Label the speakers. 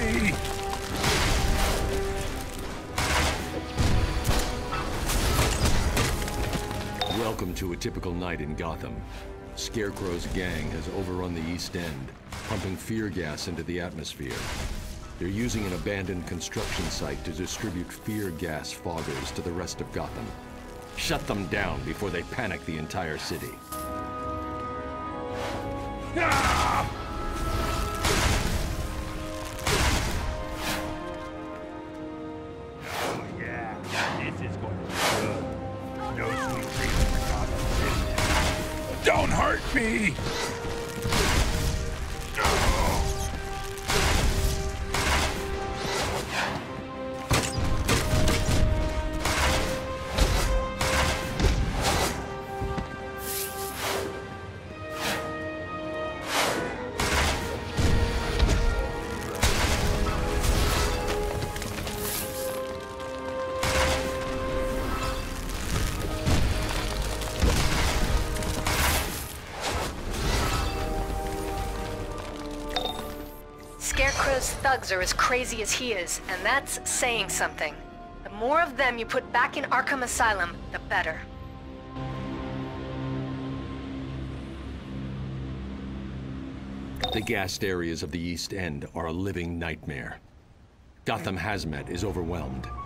Speaker 1: me!
Speaker 2: Welcome to a typical night in Gotham. Scarecrow's gang has overrun the East End, pumping fear gas into the atmosphere. They're using an abandoned construction site to distribute fear gas foggers to the rest of Gotham. Shut them down before they panic the entire city.
Speaker 1: Don't hurt me!
Speaker 3: Scarecrow's thugs are as crazy as he is, and that's saying something. The more of them you put back in Arkham Asylum, the better.
Speaker 2: The gassed areas of the East End are a living nightmare. Gotham Hazmat is overwhelmed,